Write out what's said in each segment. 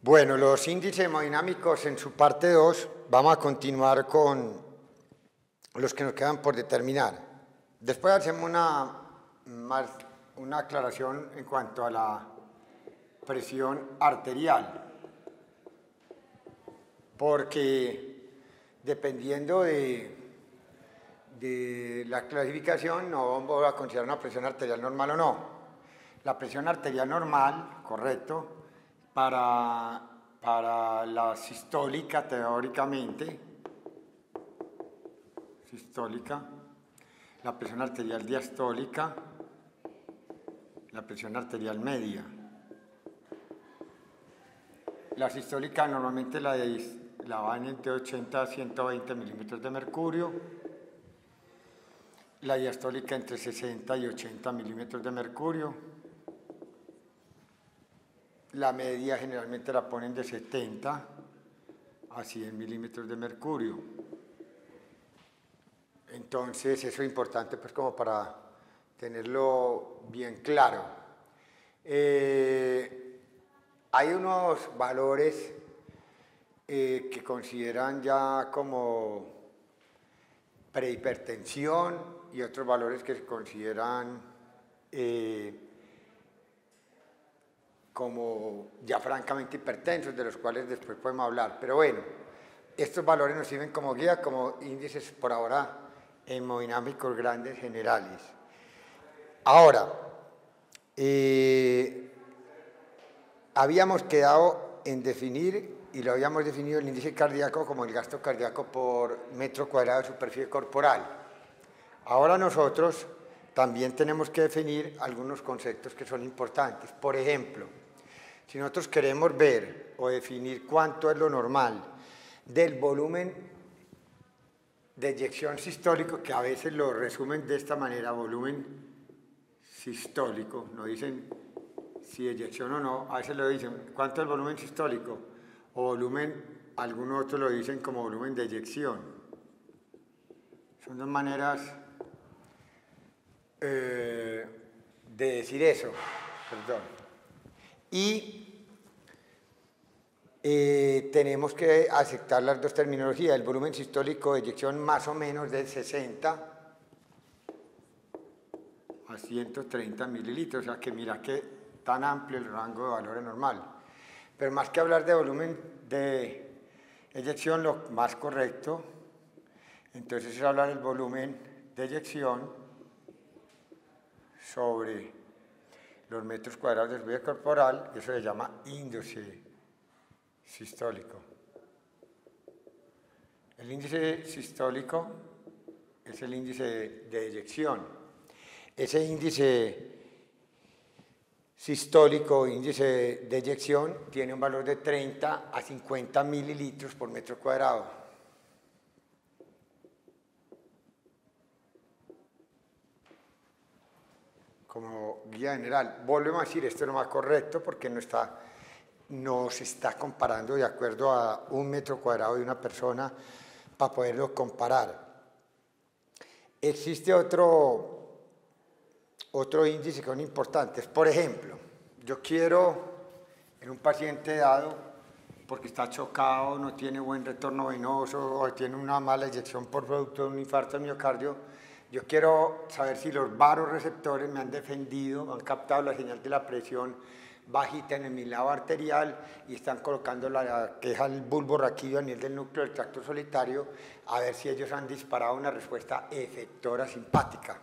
Bueno, los índices hemodinámicos en su parte 2, vamos a continuar con los que nos quedan por determinar. Después hacemos una, una aclaración en cuanto a la presión arterial, porque dependiendo de, de la clasificación no vamos a considerar una presión arterial normal o no. La presión arterial normal, correcto, para, para la sistólica teóricamente, sistólica, la presión arterial diastólica, la presión arterial media. La sistólica normalmente la, la van entre 80 a 120 milímetros de mercurio, la diastólica entre 60 y 80 milímetros de mercurio, la media generalmente la ponen de 70 a 100 milímetros de mercurio. Entonces eso es importante pues como para tenerlo bien claro. Eh, hay unos valores eh, que consideran ya como prehipertensión y otros valores que consideran eh, como ya francamente hipertensos, de los cuales después podemos hablar. Pero bueno, estos valores nos sirven como guía, como índices por ahora hemodinámicos grandes generales. Ahora, eh, habíamos quedado en definir, y lo habíamos definido el índice cardíaco como el gasto cardíaco por metro cuadrado de superficie corporal. Ahora nosotros también tenemos que definir algunos conceptos que son importantes. Por ejemplo, si nosotros queremos ver o definir cuánto es lo normal del volumen de eyección sistólico, que a veces lo resumen de esta manera, volumen sistólico, no dicen si eyección o no, a veces lo dicen, ¿cuánto es el volumen sistólico? O volumen, algunos otros lo dicen como volumen de eyección. Son dos maneras eh, de decir eso, perdón. Y eh, tenemos que aceptar las dos terminologías, el volumen sistólico de eyección más o menos de 60 a 130 mililitros, o sea que mira que tan amplio el rango de valores normal. Pero más que hablar de volumen de eyección, lo más correcto, entonces es hablar del volumen de eyección sobre los metros cuadrados del vida corporal, eso se llama índice sistólico. El índice sistólico es el índice de eyección. Ese índice sistólico, índice de eyección, tiene un valor de 30 a 50 mililitros por metro cuadrado. Como guía general. Volvemos a decir, esto no más correcto porque no, está, está comparando de acuerdo a un metro cuadrado de una persona para poderlo comparar. Existe otro, otro índice que son importantes. Por ejemplo, yo quiero en un paciente dado, porque está chocado, no tiene buen retorno venoso o tiene una mala eyección por producto de un infarto de miocardio, yo quiero saber si los receptores me han defendido, han captado la señal de la presión bajita en el lado arterial y están colocando la queja al bulbo raquídeo a nivel del núcleo del tracto solitario a ver si ellos han disparado una respuesta efectora simpática.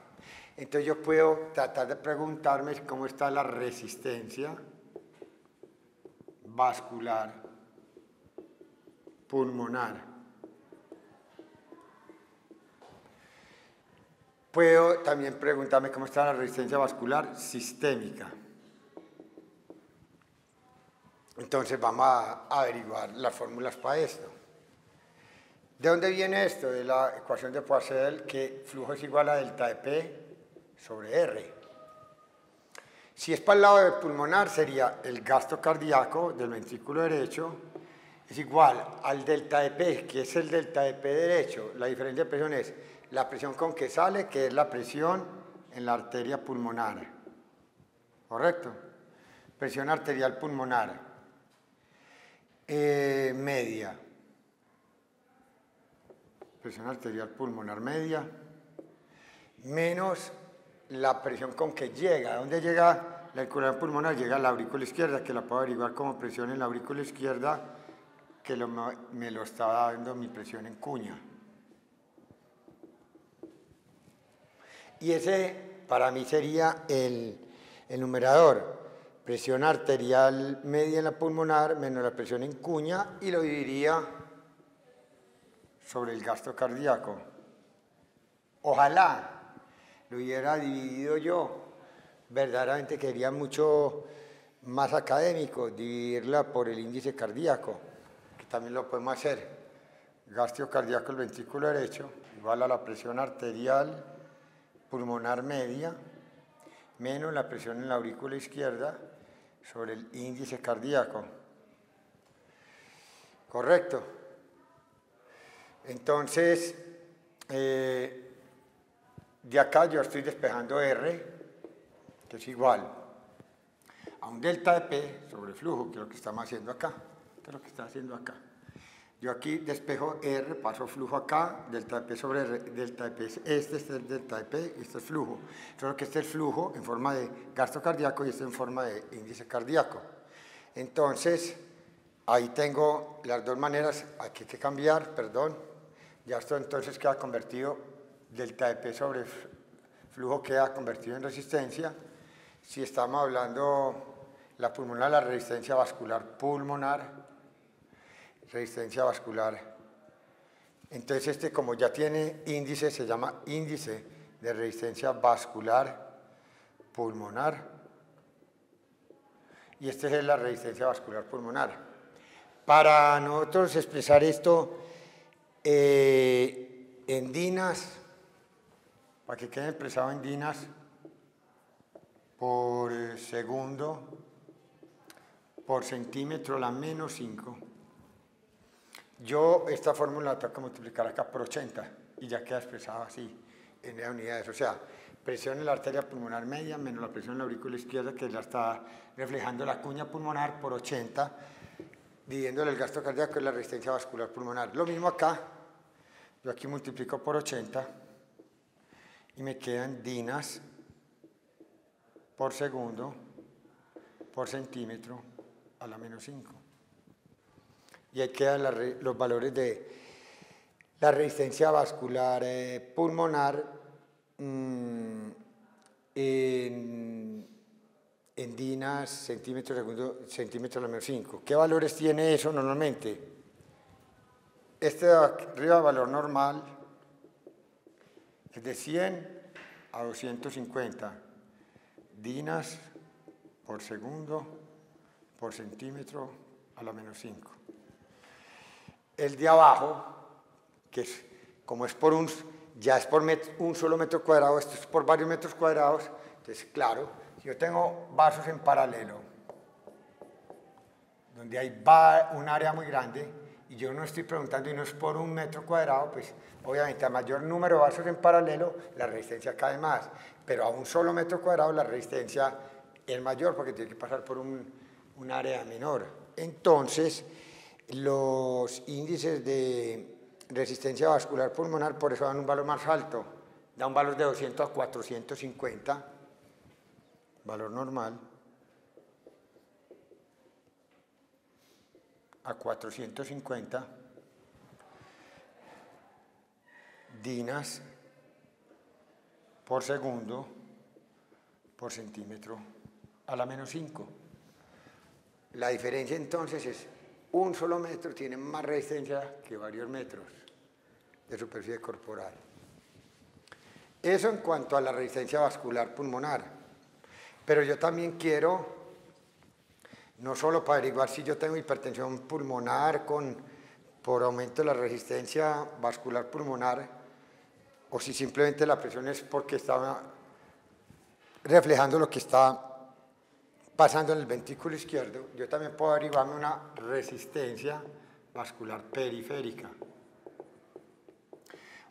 Entonces yo puedo tratar de preguntarme cómo está la resistencia vascular pulmonar Puedo también preguntarme cómo está la resistencia vascular sistémica. Entonces vamos a averiguar las fórmulas para esto. ¿De dónde viene esto? De la ecuación de Poiseuille que flujo es igual a delta de P sobre R. Si es para el lado pulmonar sería el gasto cardíaco del ventrículo derecho es igual al delta de P, que es el delta de P derecho. La diferencia de presión es la presión con que sale, que es la presión en la arteria pulmonar. ¿Correcto? Presión arterial pulmonar. eh, media. Presión arterial pulmonar media. Menos la presión con que llega. ¿A dónde llega la circulación pulmonar? Llega a la aurícula izquierda, que la puedo averiguar como presión en la aurícula izquierda, que me lo estaba dando mi presión en cuña. Y ese para mí sería el, el numerador. Presión arterial media en la pulmonar menos la presión en cuña y lo dividiría sobre el gasto cardíaco. Ojalá lo hubiera dividido yo. Verdaderamente quería mucho más académico, dividirla por el índice cardíaco, que también lo podemos hacer. Gasto cardíaco el ventrículo derecho, igual a la presión arterial pulmonar media, menos la presión en la aurícula izquierda sobre el índice cardíaco. Correcto. Entonces, eh, de acá yo estoy despejando R, que es igual a un delta de P sobre el flujo, que es lo que estamos haciendo acá, que es lo que está haciendo acá. Yo aquí despejo R, paso flujo acá, delta de P sobre R, delta de P, este, este es el delta de P, este es flujo. Solo que este es flujo en forma de gasto cardíaco y este en forma de índice cardíaco. Entonces, ahí tengo las dos maneras, aquí hay que cambiar, perdón, ya esto entonces queda convertido, delta de P sobre flujo queda convertido en resistencia. Si estamos hablando la pulmonar, la resistencia vascular pulmonar, resistencia vascular. Entonces este como ya tiene índice, se llama índice de resistencia vascular pulmonar. Y esta es la resistencia vascular pulmonar. Para nosotros expresar esto, eh, en dinas, para que quede expresado en dinas por segundo, por centímetro, la menos 5. Yo esta fórmula la tengo que multiplicar acá por 80 y ya queda expresado así en unidades. O sea, presión en la arteria pulmonar media menos la presión en la aurícula izquierda que la está reflejando la cuña pulmonar por 80 dividiéndole el gasto cardíaco y la resistencia vascular pulmonar. Lo mismo acá, yo aquí multiplico por 80 y me quedan dinas por segundo por centímetro a la menos 5. Y ahí quedan los valores de la resistencia vascular eh, pulmonar mm, en, en, dinas centímetros segundo, centímetro a la menos 5. ¿Qué valores tiene eso normalmente? Este de arriba, valor normal, es de 100 a 250 dinas por segundo por centímetro a la menos 5. El de abajo, que es, como es por un, ya es por un solo metro cuadrado, esto es por varios metros cuadrados, entonces claro, yo tengo vasos en paralelo, donde hay un área muy grande, y yo no estoy preguntando y no es por un metro cuadrado, pues obviamente a mayor número de vasos en paralelo, la resistencia cae más, pero a un solo metro cuadrado la resistencia es mayor porque tiene que pasar por un, un área menor. Entonces, los índices de resistencia vascular pulmonar por eso dan un valor más alto, da un valor de 200 a 450, valor normal, a 450 dinas por segundo por centímetro a la menos 5. La diferencia entonces es un solo metro tiene más resistencia que varios metros de superficie corporal. Eso en cuanto a la resistencia vascular pulmonar. Pero yo también quiero no solo para averiguar si yo tengo hipertensión pulmonar con, por aumento de la resistencia vascular pulmonar o si simplemente la presión es porque estaba reflejando lo que está pasando en el ventrículo izquierdo, yo también puedo averiguarme una resistencia vascular periférica.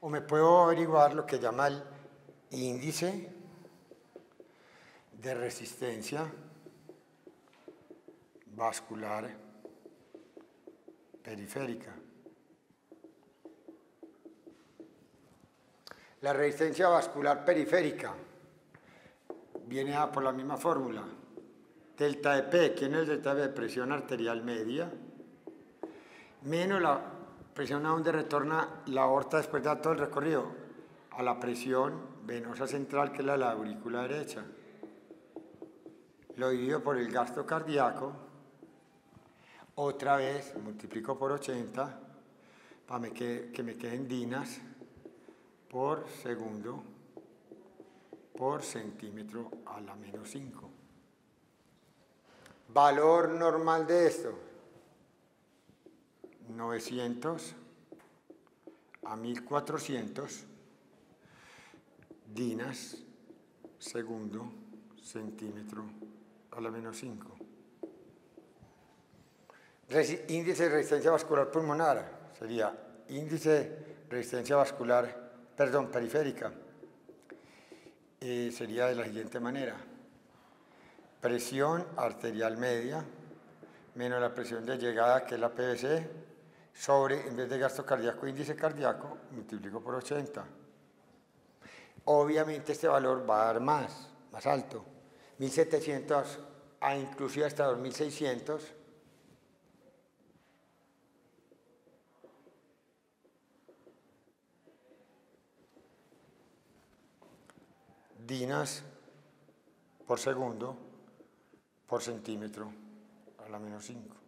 O me puedo averiguar lo que llama el índice de resistencia vascular periférica. La resistencia vascular periférica viene a por la misma fórmula. Delta de P, ¿quién es delta de Presión arterial media, menos la presión a donde retorna la aorta después de todo el recorrido, a la presión venosa central que es la de la aurícula derecha. Lo divido por el gasto cardíaco, otra vez multiplico por 80 para que, que me queden dinas por segundo por centímetro a la menos 5. Valor normal de esto, 900 a 1400 dinas segundo centímetro a la menos 5. índice de resistencia vascular pulmonar sería índice de resistencia vascular, perdón, periférica. sería de la siguiente manera. Presión arterial media menos la presión de llegada, que es la PVC, sobre, en vez de gasto cardíaco, índice cardíaco, multiplico por 80. Obviamente este valor va a dar más, más alto. 1700 a inclusive hasta 2600. dinas por segundo por centímetro a la menos 5.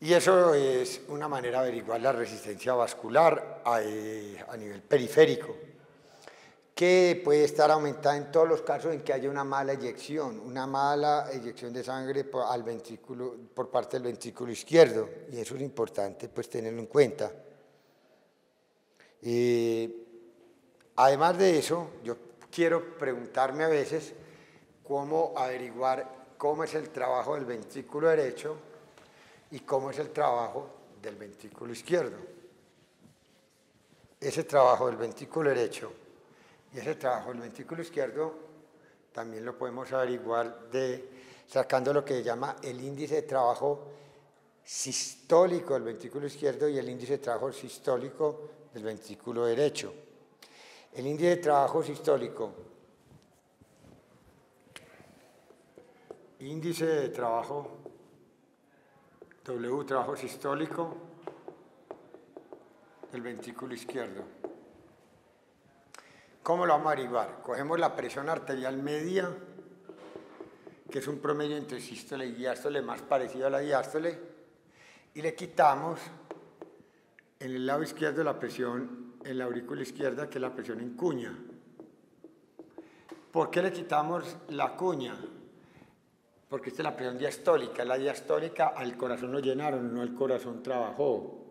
Y eso es una manera de averiguar la resistencia vascular a, eh, a, nivel periférico, que puede estar aumentada en todos los casos en que haya una mala eyección, una mala eyección de sangre por, al ventrículo, por parte del ventrículo izquierdo, y eso es importante pues tenerlo en cuenta. Eh, además de eso, yo quiero preguntarme a veces cómo averiguar cómo es el trabajo del ventrículo derecho y cómo es el trabajo del ventrículo izquierdo. Ese trabajo del ventrículo derecho y ese trabajo del ventrículo izquierdo también lo podemos averiguar de, sacando lo que se llama el índice de trabajo sistólico del ventrículo izquierdo y el índice de trabajo sistólico del ventrículo derecho. El índice de trabajo sistólico, índice de trabajo W trabajo sistólico del ventrículo izquierdo. ¿Cómo lo vamos a averiguar? Cogemos la presión arterial media, que es un promedio entre sístole y diástole más parecido a la diástole, y le quitamos en el lado izquierdo la presión en la aurícula izquierda, que es la presión en cuña. ¿Por qué le quitamos la cuña? Porque esta es la presión diastólica. La diastólica al corazón lo llenaron, no el corazón trabajó.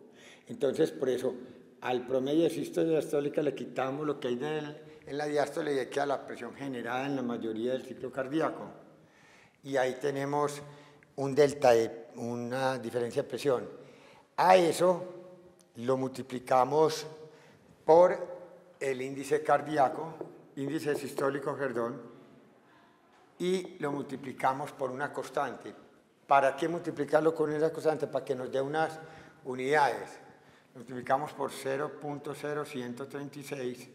Entonces, por eso, al promedio de sístole diastólica le quitamos lo que hay de él en la diástole y queda la presión generada en la mayoría del ciclo cardíaco. Y ahí tenemos un delta E, una diferencia de presión. A eso lo multiplicamos por el índice cardíaco, índice sistólico, perdón, y lo multiplicamos por una constante. ¿Para qué multiplicarlo con una constante? Para que nos dé unas unidades. Multiplicamos por 0.0136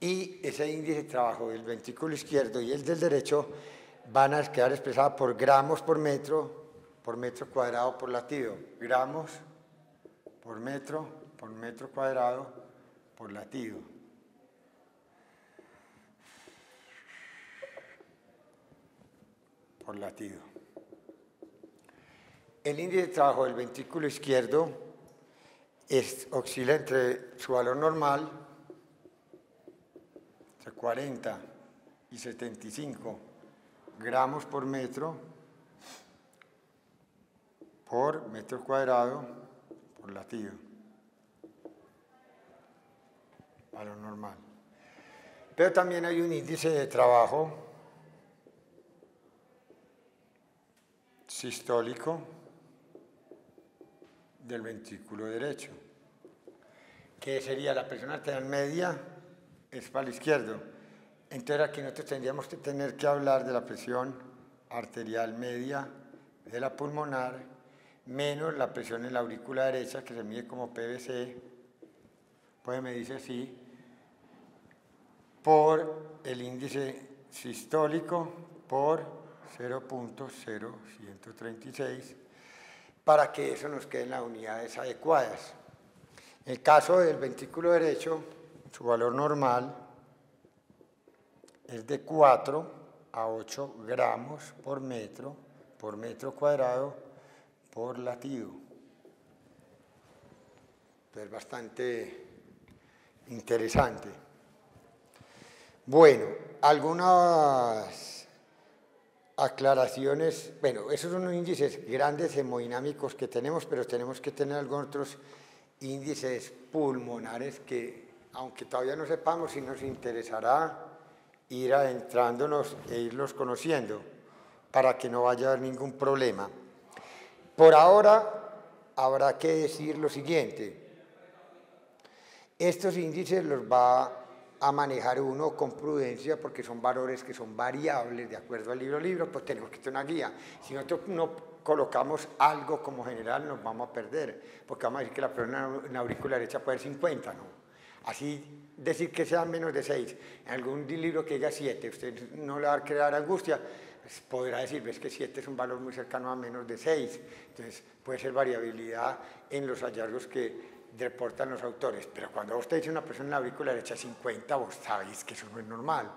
y ese índice de trabajo del ventrículo izquierdo y el del derecho van a quedar expresados por gramos por metro por metro cuadrado por latido. Gramos por metro por metro cuadrado por latido. Por latido. El índice de trabajo del ventrículo izquierdo es, oscila entre su valor normal, entre 40 y 75 gramos por metro por metro cuadrado por latido. Valor normal. Pero también hay un índice de trabajo sistólico del ventrículo derecho, que sería la presión arterial media, es para izquierdo. Entonces aquí nosotros tendríamos que tener que hablar de la presión arterial media de la pulmonar menos la presión en la aurícula derecha, que se mide como PVC, pues me dice así, por el índice sistólico por 0.0136 para que eso nos quede en las unidades adecuadas. El caso del ventrículo derecho, su valor normal es de 4 a 8 gramos por metro por metro cuadrado por latido. Es bastante interesante. Bueno, algunas aclaraciones, bueno, esos son los índices grandes hemodinámicos que tenemos, pero tenemos que tener algunos otros índices pulmonares que, aunque todavía no sepamos si nos interesará ir adentrándonos e irlos conociendo para que no vaya a haber ningún problema. Por ahora habrá que decir lo siguiente. Estos índices los va a manejar uno con prudencia porque son valores que son variables de acuerdo al libro libro, pues tenemos que tener una guía. Si nosotros no colocamos algo como general nos vamos a perder, porque vamos a decir que la presión en aurícula derecha puede ser 50, ¿no? Así decir que sea menos de 6, en algún libro que diga 7, usted no le va a crear angustia, pues podrá decir, ves que 7 es un valor muy cercano a menos de 6, entonces puede ser variabilidad en los hallazgos que reportan los autores, pero cuando usted dice una persona en la aurícula derecha 50, vos sabéis que eso no es normal.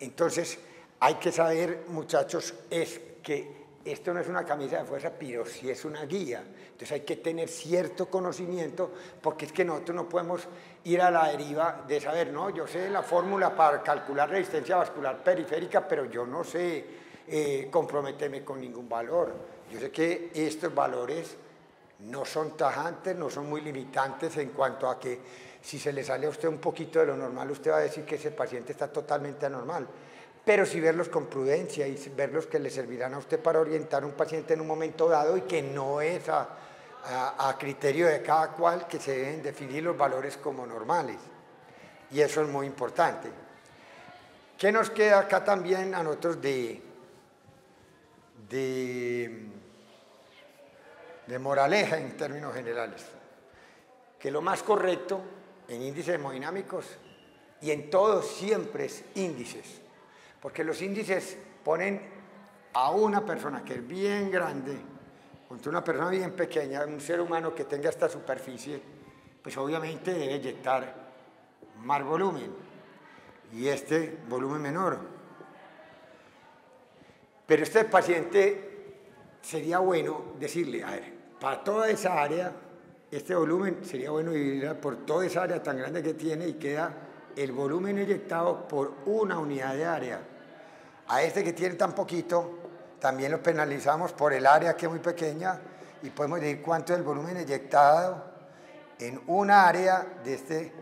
Entonces, hay que saber, muchachos, es que esto no es una camisa de fuerza, pero sí es una guía. Entonces hay que tener cierto conocimiento, porque es que nosotros no podemos ir a la deriva de saber, no, yo sé la fórmula para calcular resistencia vascular periférica, pero yo no sé eh, comprometerme con ningún valor. Yo sé que estos valores no son tajantes, no son muy limitantes en cuanto a que si se le sale a usted un poquito de lo normal, usted va a decir que ese paciente está totalmente anormal. Pero sí verlos con prudencia y verlos que le servirán a usted para orientar a un paciente en un momento dado y que no es a, criterio de cada cual que se deben definir los valores como normales. Y eso es muy importante. ¿Qué nos queda acá también a nosotros de, de de moraleja en términos generales, que lo más correcto en índices hemodinámicos y en todos siempre es índices, porque los índices ponen a una persona que es bien grande contra una persona bien pequeña, un ser humano que tenga esta superficie, pues obviamente debe inyectar más volumen y este volumen menor. Pero este paciente sería bueno decirle, a ver, para toda esa área, este volumen sería bueno dividirlo por toda esa área tan grande que tiene y queda el volumen inyectado por una unidad de área. A este que tiene tan poquito, también lo penalizamos por el área que es muy pequeña y podemos decir cuánto es el volumen inyectado en una área de este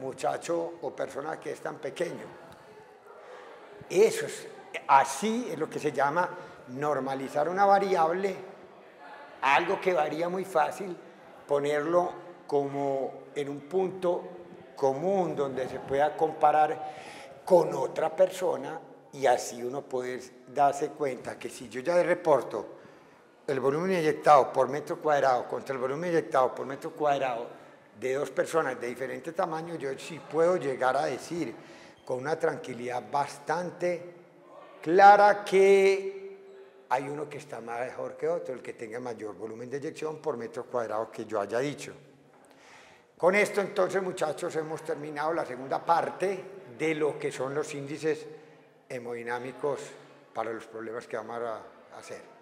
muchacho o persona que es tan pequeño. Eso es, así es lo que se llama normalizar una variable algo que varía muy fácil, ponerlo como en un punto común donde se pueda comparar con otra persona y así uno puede darse cuenta que si yo ya reporto el volumen inyectado por metro cuadrado contra el volumen inyectado por metro cuadrado de dos personas de diferente tamaño, yo sí puedo llegar a decir con una tranquilidad bastante clara que hay uno que está mejor que otro, el que tenga mayor volumen de eyección por metro cuadrado que yo haya dicho. Con esto entonces muchachos hemos terminado la segunda parte de lo que son los índices hemodinámicos para los problemas que vamos a hacer.